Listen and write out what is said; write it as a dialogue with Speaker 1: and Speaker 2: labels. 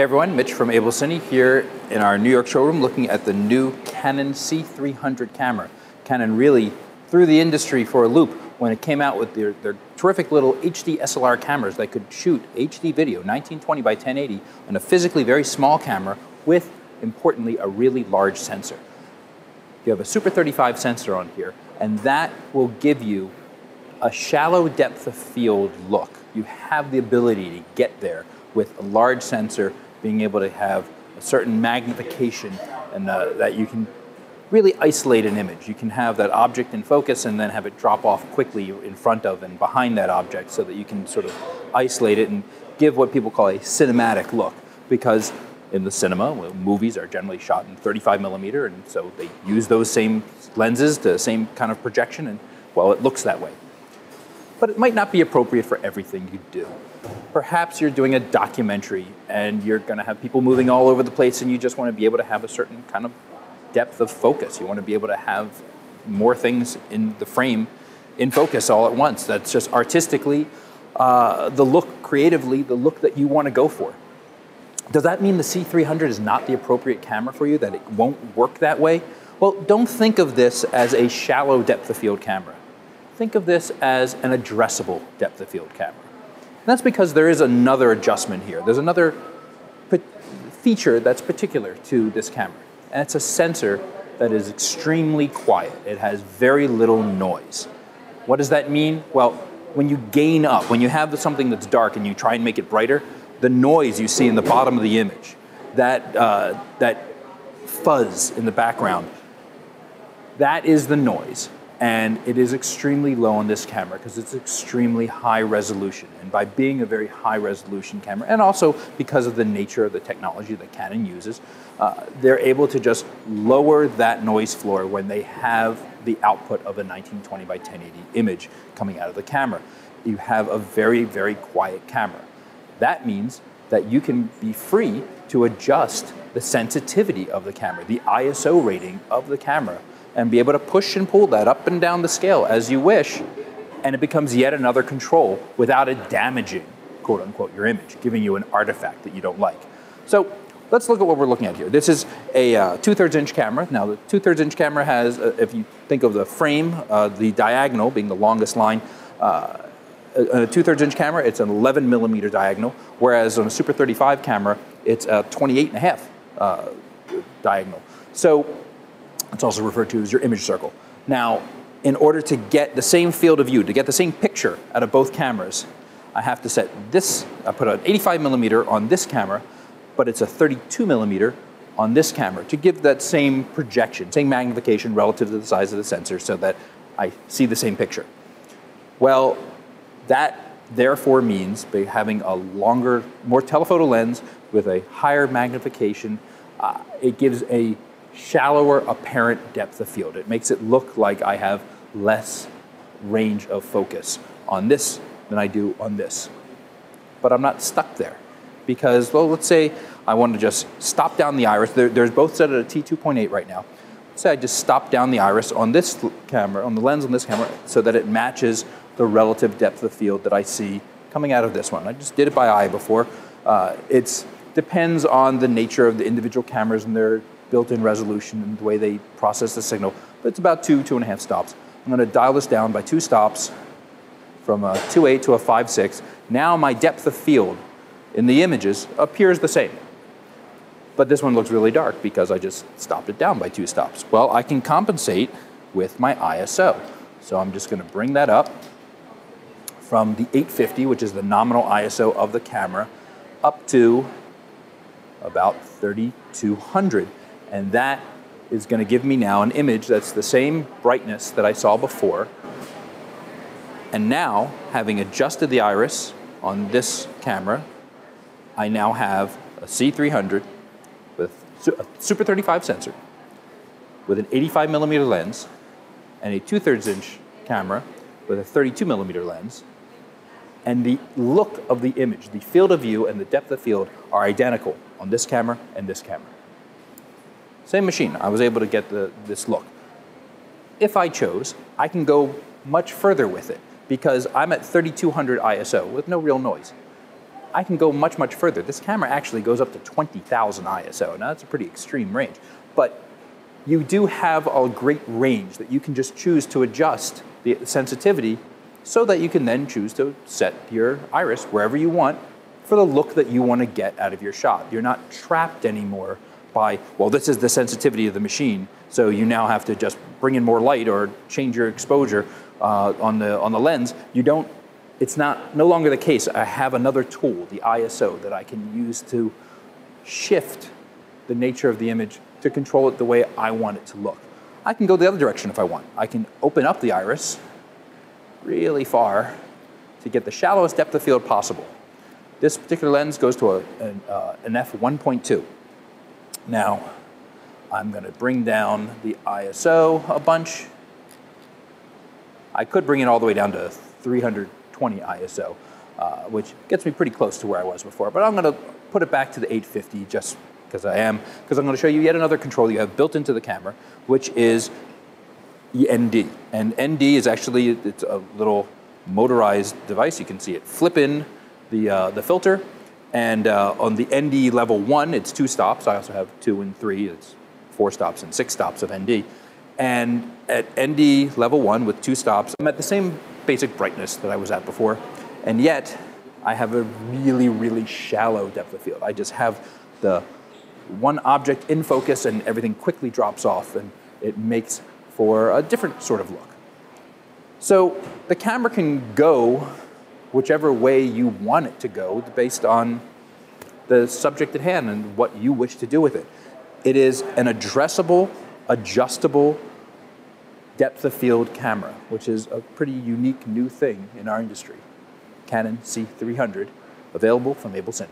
Speaker 1: Hey everyone, Mitch from AbelCine here in our New York showroom looking at the new Canon C300 camera. Canon really threw the industry for a loop when it came out with their, their terrific little HD SLR cameras that could shoot HD video, 1920 by 1080, on a physically very small camera with, importantly, a really large sensor. You have a Super 35 sensor on here, and that will give you a shallow depth of field look. You have the ability to get there with a large sensor being able to have a certain magnification and uh, that you can really isolate an image. You can have that object in focus and then have it drop off quickly in front of and behind that object so that you can sort of isolate it and give what people call a cinematic look. Because in the cinema, well, movies are generally shot in 35 millimeter, and so they use those same lenses, the same kind of projection, and well, it looks that way. But it might not be appropriate for everything you do perhaps you're doing a documentary and you're going to have people moving all over the place and you just want to be able to have a certain kind of depth of focus. You want to be able to have more things in the frame in focus all at once. That's just artistically uh, the look, creatively, the look that you want to go for. Does that mean the C300 is not the appropriate camera for you, that it won't work that way? Well, don't think of this as a shallow depth of field camera. Think of this as an addressable depth of field camera. And that's because there is another adjustment here. There's another feature that's particular to this camera. And it's a sensor that is extremely quiet. It has very little noise. What does that mean? Well, when you gain up, when you have something that's dark and you try and make it brighter, the noise you see in the bottom of the image, that, uh, that fuzz in the background, that is the noise and it is extremely low on this camera because it's extremely high resolution. And by being a very high resolution camera, and also because of the nature of the technology that Canon uses, uh, they're able to just lower that noise floor when they have the output of a 1920 by 1080 image coming out of the camera. You have a very, very quiet camera. That means that you can be free to adjust the sensitivity of the camera, the ISO rating of the camera and be able to push and pull that up and down the scale as you wish, and it becomes yet another control without it damaging, quote unquote, your image, giving you an artifact that you don't like. So let's look at what we're looking at here. This is a uh, two-thirds inch camera. Now the two-thirds inch camera has, uh, if you think of the frame, uh, the diagonal being the longest line, uh, a two-thirds inch camera, it's an 11 millimeter diagonal, whereas on a Super 35 camera, it's a 28 and a half uh, diagonal. So it's also referred to as your image circle. Now, in order to get the same field of view, to get the same picture out of both cameras, I have to set this, I put an 85 millimeter on this camera, but it's a 32 millimeter on this camera to give that same projection, same magnification relative to the size of the sensor so that I see the same picture. Well, that therefore means by having a longer, more telephoto lens with a higher magnification, uh, it gives a shallower apparent depth of field. It makes it look like I have less range of focus on this than I do on this. But I'm not stuck there because, well, let's say I want to just stop down the iris. They're, they're both set at a T2.8 right now. Let's say I just stop down the iris on this camera, on the lens on this camera, so that it matches the relative depth of field that I see coming out of this one. I just did it by eye before. Uh, it depends on the nature of the individual cameras and their built-in resolution and the way they process the signal, but it's about two, two and a half stops. I'm gonna dial this down by two stops from a 2.8 to a 5.6. Now my depth of field in the images appears the same. But this one looks really dark because I just stopped it down by two stops. Well, I can compensate with my ISO. So I'm just gonna bring that up from the 850, which is the nominal ISO of the camera, up to about 3200. And that is going to give me now an image that's the same brightness that I saw before. And now, having adjusted the iris on this camera, I now have a C300 with a Super 35 sensor with an 85 millimeter lens and a 2 thirds inch camera with a 32 millimeter lens. And the look of the image, the field of view and the depth of field are identical on this camera and this camera. Same machine, I was able to get the, this look. If I chose, I can go much further with it because I'm at 3200 ISO with no real noise. I can go much, much further. This camera actually goes up to 20,000 ISO. Now that's a pretty extreme range, but you do have a great range that you can just choose to adjust the sensitivity so that you can then choose to set your iris wherever you want for the look that you want to get out of your shot. You're not trapped anymore by, well, this is the sensitivity of the machine, so you now have to just bring in more light or change your exposure uh, on, the, on the lens. You don't, it's not, no longer the case. I have another tool, the ISO, that I can use to shift the nature of the image to control it the way I want it to look. I can go the other direction if I want. I can open up the iris really far to get the shallowest depth of field possible. This particular lens goes to a, an, uh, an f1.2. Now, I'm going to bring down the ISO a bunch. I could bring it all the way down to 320 ISO, uh, which gets me pretty close to where I was before. But I'm going to put it back to the 850 just because I am, because I'm going to show you yet another control you have built into the camera, which is ND. And ND is actually it's a little motorized device. You can see it flip in the, uh, the filter. And uh, on the ND level one, it's two stops. I also have two and three. It's four stops and six stops of ND. And at ND level one with two stops, I'm at the same basic brightness that I was at before. And yet, I have a really, really shallow depth of field. I just have the one object in focus and everything quickly drops off and it makes for a different sort of look. So the camera can go whichever way you want it to go based on the subject at hand and what you wish to do with it. It is an addressable, adjustable depth of field camera, which is a pretty unique new thing in our industry. Canon C300, available from AbelCine.